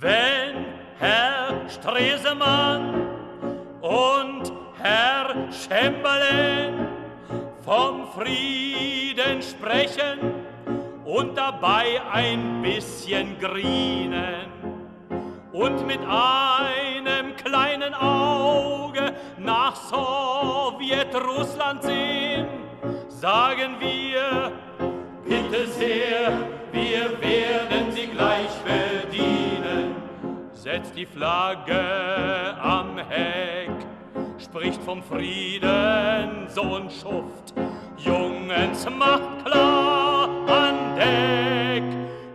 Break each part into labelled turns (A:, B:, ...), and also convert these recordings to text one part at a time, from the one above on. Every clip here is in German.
A: Wenn Herr Stresemann und Herr Chamberlain vom Frieden sprechen und dabei ein bisschen grienen und mit einem kleinen Auge nach Sowjetrussland sehen, sagen wir, bitte sehr, Setzt die Flagge am Heck, spricht vom Frieden, Sohn Schuft. Jungens, macht klar an Deck.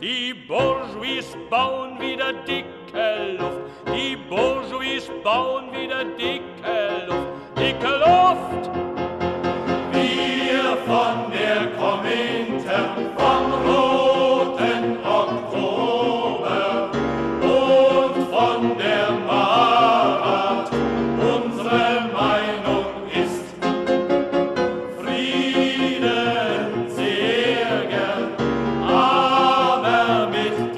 A: Die Bourgeois bauen wieder dicke Luft. Die Bourgeois bauen wieder dicke Luft. Dicke Luft. Wir von der Komintern,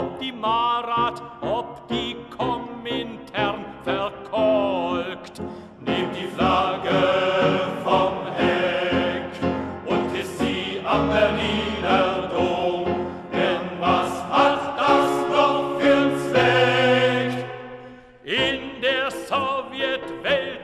A: ob die Marat, ob die Komintern verkolkt. Nehmt die Flagge vom Heck und hisst sie am Berliner Dom, denn was hat das doch für'n Zweck? In der Sowjetwelt